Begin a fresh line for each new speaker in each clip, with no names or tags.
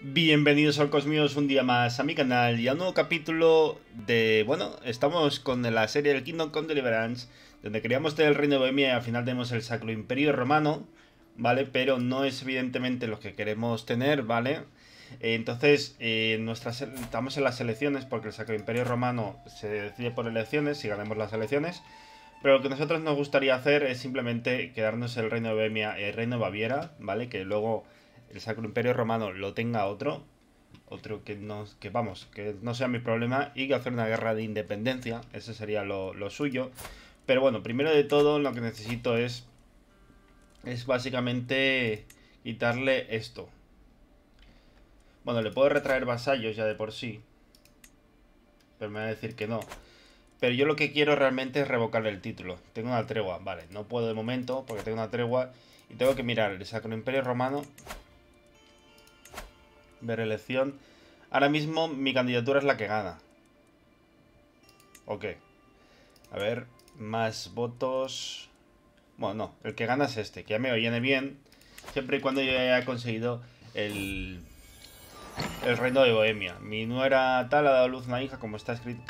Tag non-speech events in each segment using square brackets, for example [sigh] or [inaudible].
Bienvenidos al Cosmíos un día más a mi canal y a un nuevo capítulo de... Bueno, estamos con la serie del Kingdom Come Deliverance, donde queríamos tener el Reino de Bohemia y al final tenemos el Sacro Imperio Romano, ¿vale? Pero no es evidentemente lo que queremos tener, ¿vale? Eh, entonces, eh, nuestras, estamos en las elecciones porque el Sacro Imperio Romano se decide por elecciones, si ganamos las elecciones. Pero lo que nosotros nos gustaría hacer es simplemente quedarnos el Reino de Bohemia y el Reino de Baviera, ¿vale? Que luego el Sacro Imperio Romano lo tenga otro, otro que no, que vamos, que no sea mi problema y que hacer una guerra de independencia, ese sería lo, suyo. Pero bueno, primero de todo lo que necesito es, es básicamente quitarle esto. Bueno, le puedo retraer vasallos ya de por sí, pero me va a decir que no. Pero yo lo que quiero realmente es revocarle el título. Tengo una tregua, vale, no puedo de momento porque tengo una tregua y tengo que mirar el Sacro Imperio Romano Ver elección. Ahora mismo mi candidatura es la que gana. Ok. A ver, más votos... Bueno, no, el que gana es este, que ya me viene bien. Siempre y cuando yo haya conseguido el, el reino de Bohemia. Mi nuera tal ha dado luz una hija, como está escrito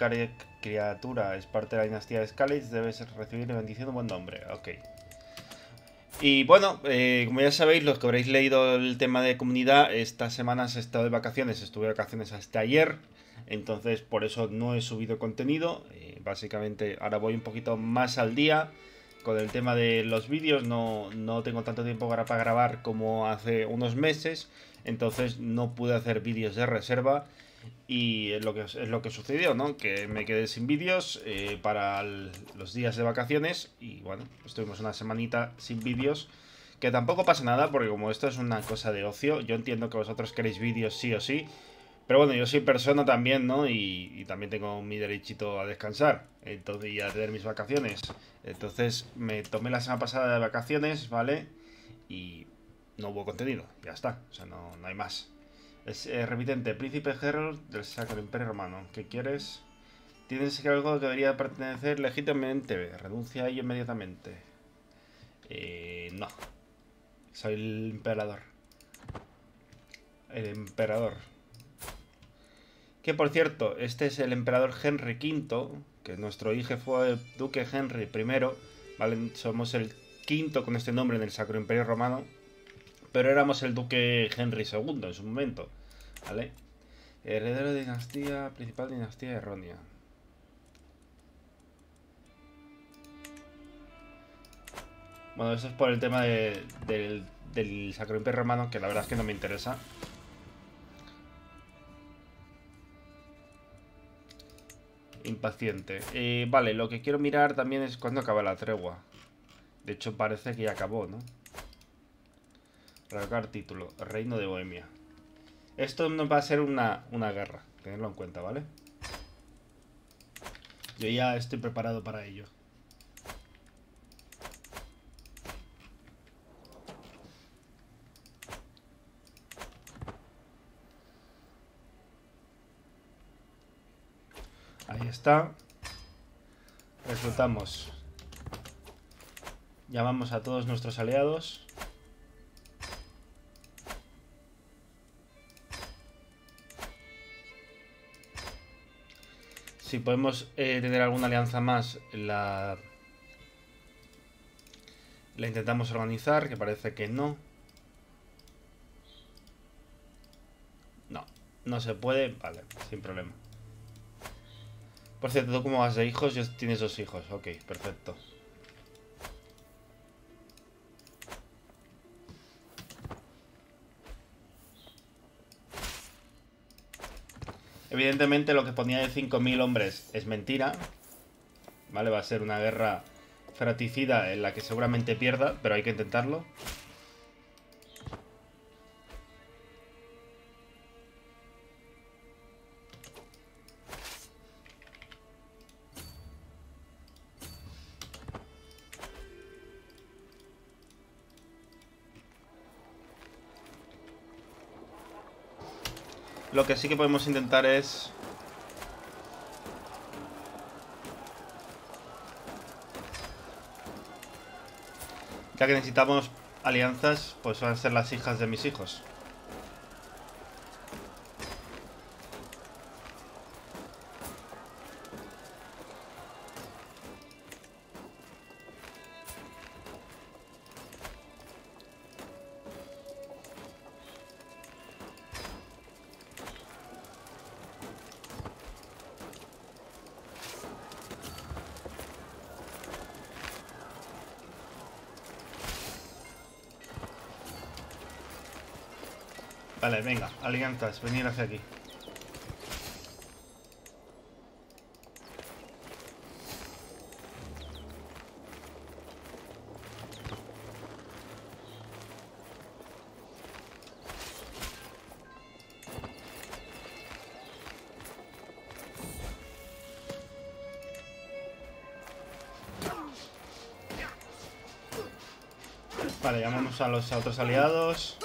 criatura, es parte de la dinastía de Scalise, debe recibir bendición un buen nombre. Ok. Y bueno, eh, como ya sabéis, los que habréis leído el tema de comunidad, estas semanas he estado de vacaciones, estuve de vacaciones hasta ayer, entonces por eso no he subido contenido. Eh, básicamente ahora voy un poquito más al día con el tema de los vídeos, no, no tengo tanto tiempo para, para grabar como hace unos meses, entonces no pude hacer vídeos de reserva y es lo que, es lo que sucedió, ¿no? Que me quedé sin vídeos eh, para los días de vacaciones y bueno, estuvimos una semanita sin vídeos. Que tampoco pasa nada porque como esto es una cosa de ocio, yo entiendo que vosotros queréis vídeos sí o sí. Pero bueno, yo soy persona también, ¿no? Y, también tengo mi derechito a descansar entonces, y a tener mis vacaciones. Entonces me tomé la semana pasada de vacaciones, ¿vale? Y no hubo contenido, ya está, o sea, no, no hay más. Es eh, repitente, príncipe Harold del Sacro Imperio Romano. ¿Qué quieres? Tienes que algo que debería pertenecer legítimamente. Renuncia a ello inmediatamente. Eh, no. Soy el emperador. El emperador. Que por cierto, este es el emperador Henry V, que nuestro hijo fue el duque Henry I, ¿vale? Somos el quinto con este nombre en el Sacro Imperio Romano, pero éramos el duque Henry II en su momento. ¿Vale? Heredero de dinastía, principal dinastía errónea. Bueno, eso es por el tema del, del Sacro Imperio Romano, que la verdad es que no me interesa. Impaciente. Eh, vale, lo que quiero mirar también es cuándo acaba la tregua. De hecho, parece que ya acabó, ¿no? Recargar título. Reino de Bohemia. Esto no va a ser una, guerra, tenedlo en cuenta, ¿vale? Yo ya estoy preparado para ello. Ahí está. Resultamos. Llamamos a todos nuestros aliados. Si podemos eh, tener alguna alianza más, la, la intentamos organizar, que parece que no. No, no se puede. Vale, sin problema. Por cierto, ¿tú cómo vas de hijos? Tienes dos hijos. Ok, perfecto. Evidentemente lo que ponía de 5.000 hombres es mentira. ¿Vale? Va a ser una guerra fratricida en la que seguramente pierda, pero hay que intentarlo. Lo que sí que podemos intentar es... Ya que necesitamos alianzas, pues van a ser las hijas de mis hijos. Vale, venga, alianzas, venir hacia aquí. Vale, llamamos a los otros aliados.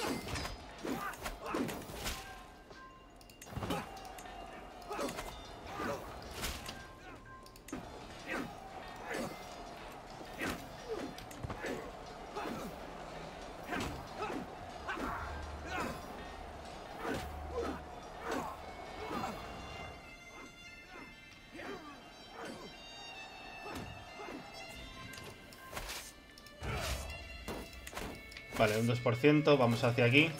Un 2%, vamos hacia aquí.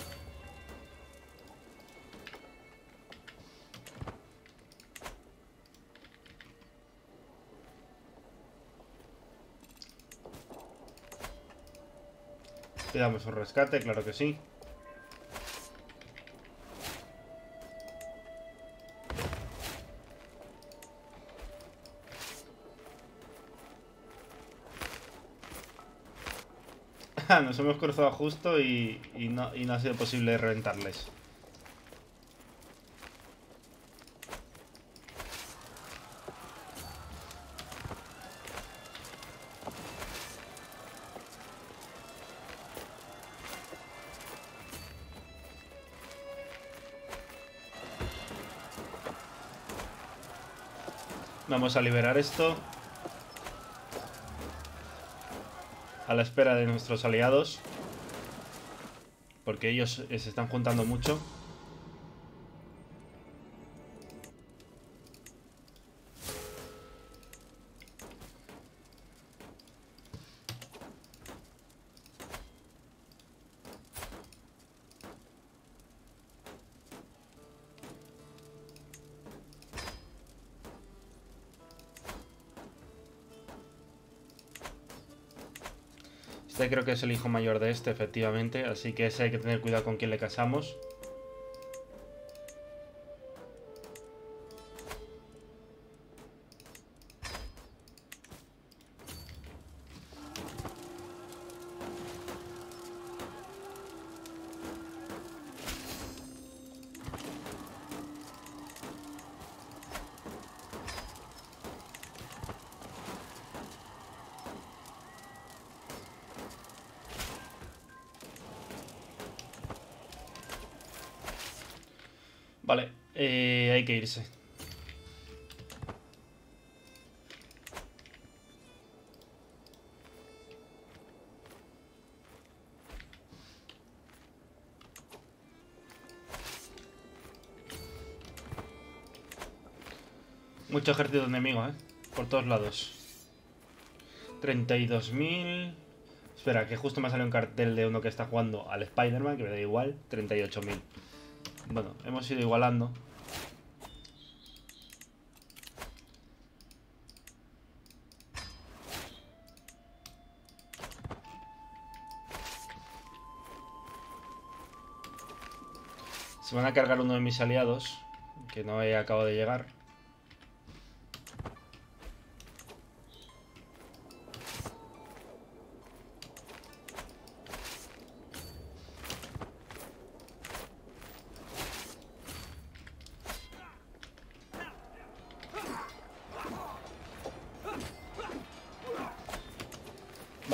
Pidamos un rescate, claro que sí. Nos hemos cruzado justo y, no, ha sido posible reventarles. Vamos a liberar esto. A la espera de nuestros aliados. Porque ellos se están juntando mucho. Que es el hijo mayor de este, efectivamente. Así que ese hay que tener cuidado con quién le casamos. Mucho ejército enemigo, ¿eh? Por todos lados. 32.000... Espera, que justo me sale un cartel de uno que está jugando al Spider-Man, que me da igual. 38.000. Bueno, hemos ido igualando. Se van a cargar uno de mis aliados, que no he acabado de llegar.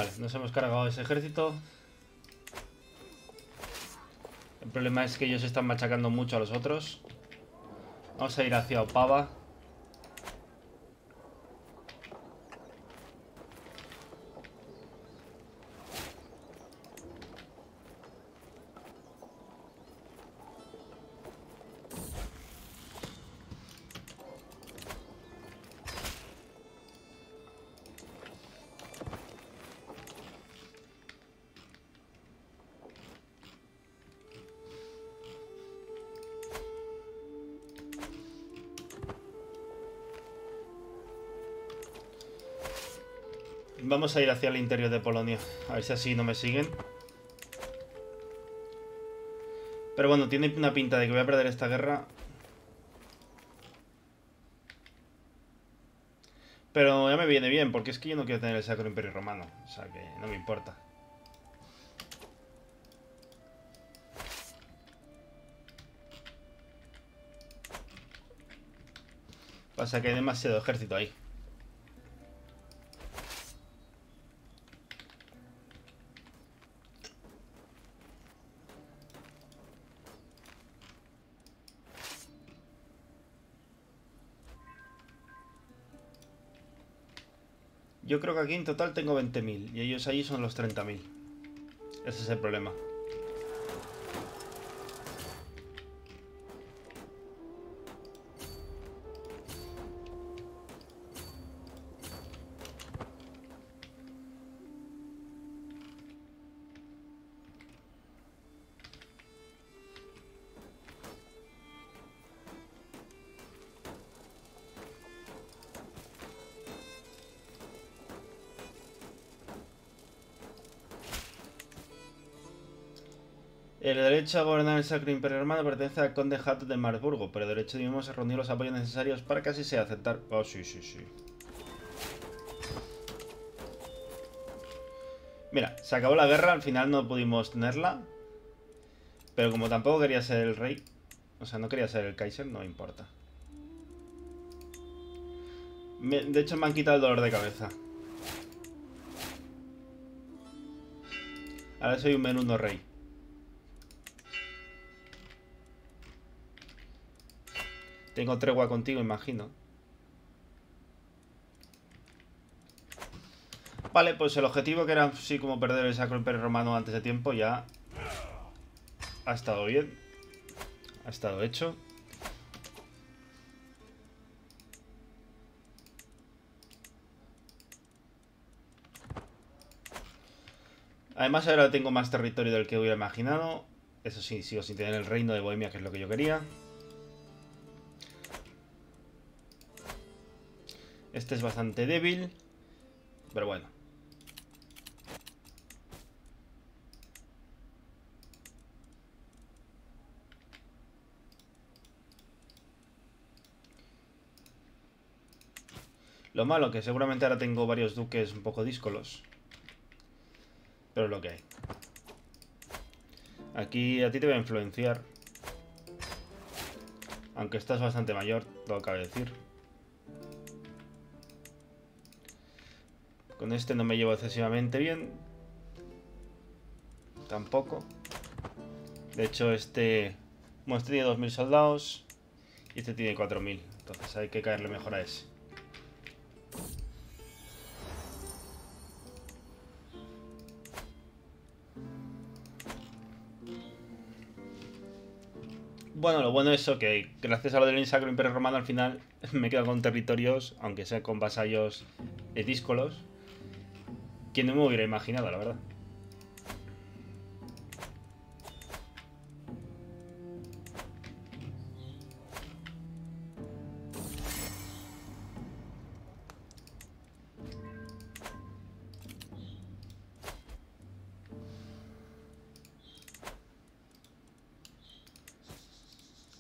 Vale, nos hemos cargado ese ejército. El problema es que ellos están machacando mucho a los otros. Vamos a ir hacia Opava. Vamos a ir hacia el interior de Polonia. A ver si así no me siguen. Pero bueno, tiene una pinta de que voy a perder esta guerra. Pero ya me viene bien, porque es que yo no quiero tener el Sacro Imperio Romano. O sea que no me importa. Pasa que hay demasiado ejército ahí. Yo creo que aquí en total tengo 20.000 y ellos ahí son los 30.000. Ese es el problema. El derecho a gobernar el Sacro Imperio Romano pertenece al conde Hatt de Marburgo, pero el derecho debemos a reunir los apoyos necesarios para que así sea aceptar. Oh, sí, sí, sí. Mira, se acabó la guerra, al final no pudimos tenerla. Pero como tampoco quería ser el rey, o sea, no quería ser el Kaiser, no importa. de hecho, me han quitado el dolor de cabeza. Ahora soy un menudo rey. Tengo tregua contigo, imagino. Vale, pues el objetivo que era así como perder el Sacro Imperio Romano antes de tiempo ya ha estado bien. Ha estado hecho. Además ahora tengo más territorio del que hubiera imaginado. Eso sí, sigo sin tener el reino de Bohemia, que es lo que yo quería. Este es bastante débil. Pero bueno. Lo malo que seguramente ahora tengo varios duques un poco díscolos. Pero es lo que hay. Aquí a ti te voy a influenciar. Aunque estás bastante mayor, lo cabe decir. Con este no me llevo excesivamente bien. Tampoco. De hecho, este... Bueno, este tiene 2.000 soldados. Y este tiene 4.000. Entonces hay que caerle mejor a ese. Bueno, lo bueno es que gracias a lo del Sacro Imperio Romano al final [laughs] me quedo con territorios, aunque sea con vasallos díscolos, ¿Quién no me hubiera imaginado, la verdad?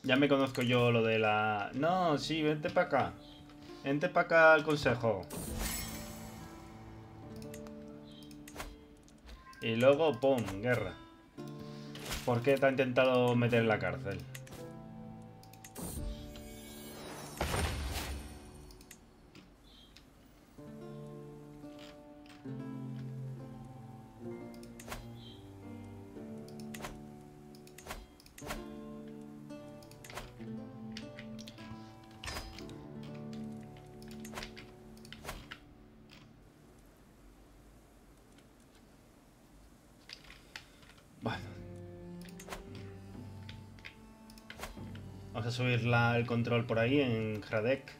Ya me conozco yo lo de la... No, sí, vente para acá. Vente para acá al consejo. Y luego, ¡pum! Guerra. ¿Por qué te ha intentado meter en la cárcel? El control por ahí en Hradek.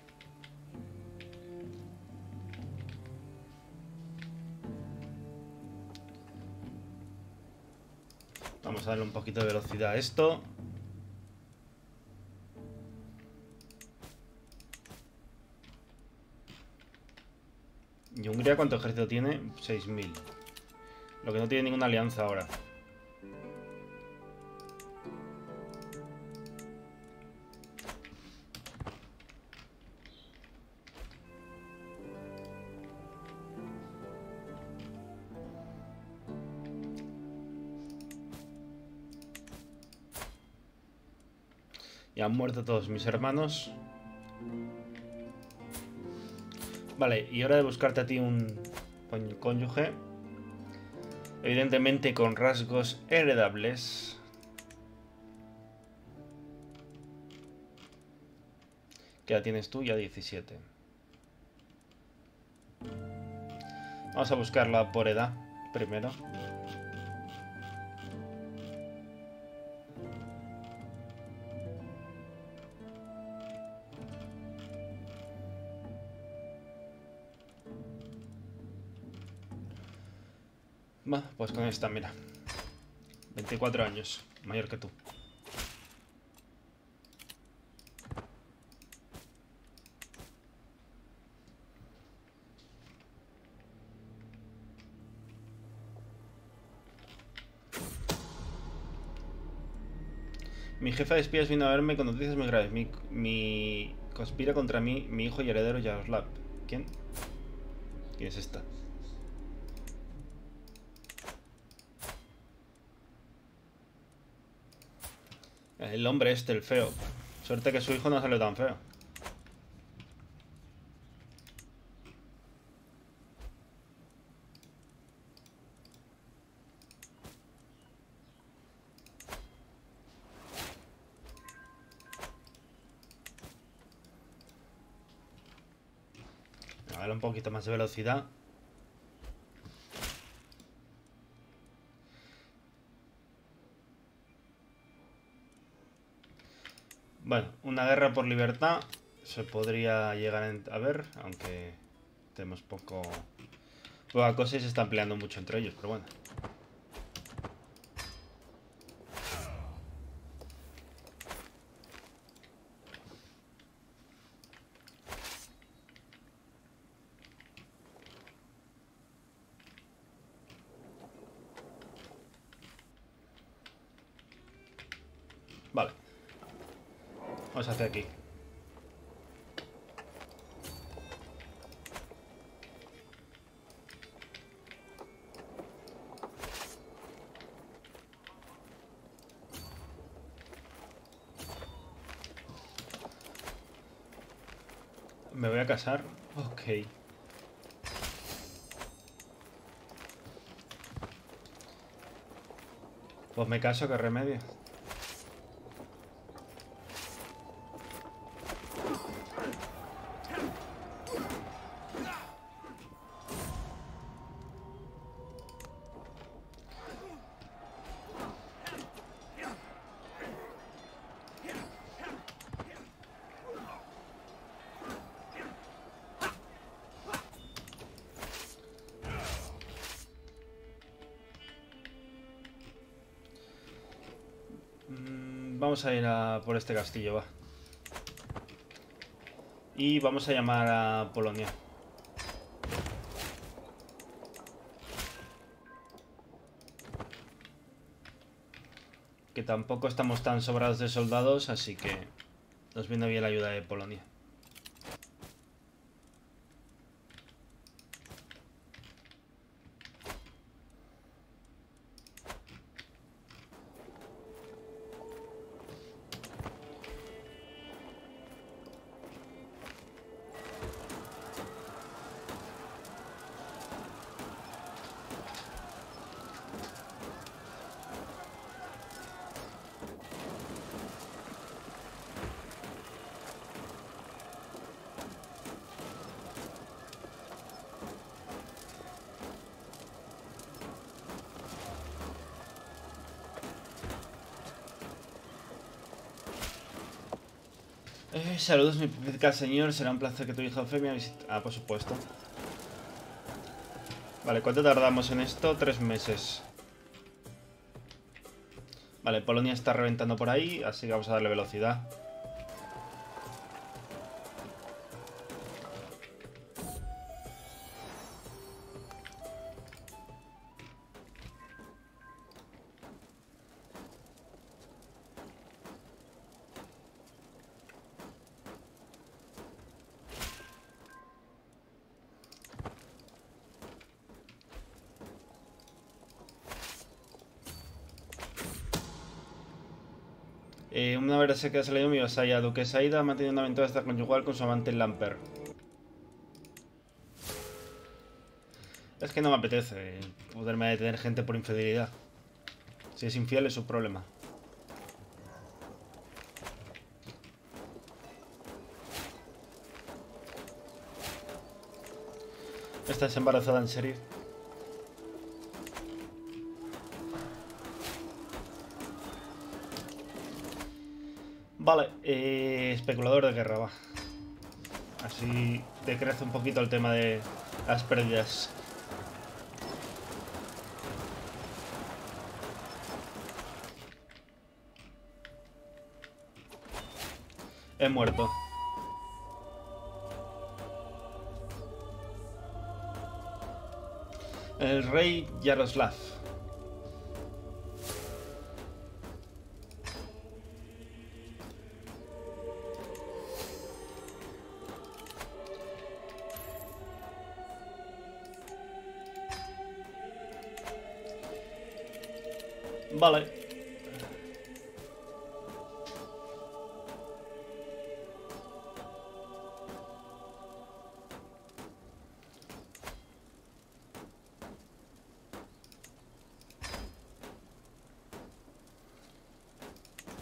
Vamos a darle un poquito de velocidad a esto. ¿Y Hungría cuánto ejército tiene? 6.000. Lo que no tiene ninguna alianza ahora. Ya han muerto todos mis hermanos. Vale, y hora de buscarte a ti un cónyuge. Evidentemente con rasgos heredables. ¿Qué edad tienes tú? Ya 17. Vamos a buscarla por edad primero. Va, pues con esta, mira. 24 años, mayor que tú. Mi jefa de espías vino a verme con noticias muy graves. Mi, mi conspira contra mí, mi hijo y heredero Yaroslav. ¿Quién? ¿Quién es esta? El hombre este, el feo. Suerte que su hijo no salió tan feo. A ver, un poquito más de velocidad. Bueno, una guerra por libertad se podría llegar a ver, aunque tenemos poco... Poca cosa y se están peleando mucho entre ellos, pero bueno. Vale. Vamos a hacer aquí. Me voy a casar. Ok. Pues me caso, qué remedio. Vamos a ir a por este castillo, va. Y vamos a llamar a Polonia. Que tampoco estamos tan sobrados de soldados, así que nos viene bien la ayuda de Polonia. Eh, saludos, mi pizca señor. Será un placer que tu hija Fe me visite. Ah, por supuesto. Vale, ¿cuánto tardamos en esto? Tres meses. Vale, Polonia está reventando por ahí, así que vamos a darle velocidad. Se queda salido mi vasalla, Duquesa Aida ha mantenido una aventura conyugal con su amante Lamper. Es que no me apetece poderme detener gente por infidelidad. Si es infiel es su problema. ¿Estás embarazada en serio? Vale, eh, especulador de guerra, va. Así decrece un poquito el tema de las pérdidas. He muerto. El rey Yaroslav. Vale.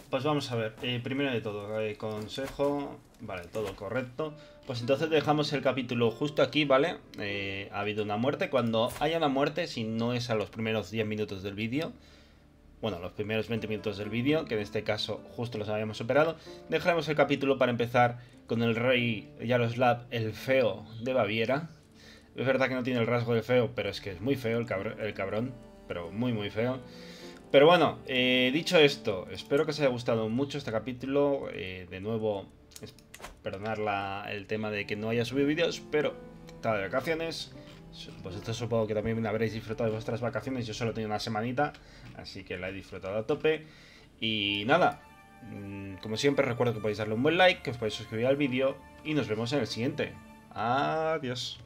Pues vamos a ver, eh, primero de todo, eh, consejo, vale, todo correcto. Pues entonces dejamos el capítulo justo aquí, ¿vale? Eh, ha habido una muerte, cuando haya una muerte, si no es a los primeros 10 minutos del vídeo, bueno, los primeros 20 minutos del vídeo, que en este caso justo los habíamos superado, dejaremos el capítulo para empezar con el rey Yaroslav el feo de Baviera. Es verdad que no tiene el rasgo de feo, pero es que es muy feo el, el cabrón, pero muy muy feo. Pero bueno, eh, dicho esto, espero que os haya gustado mucho este capítulo. Eh, de nuevo, perdonar el tema de que no haya subido vídeos, pero estaba de vacaciones. Vosotros supongo que también habréis disfrutado de vuestras vacaciones. Yo solo tengo una semanita, así que la he disfrutado a tope. Y nada, mm, como siempre recuerdo que podéis darle un buen like, que os podéis suscribir al vídeo y nos vemos en el siguiente. Adiós.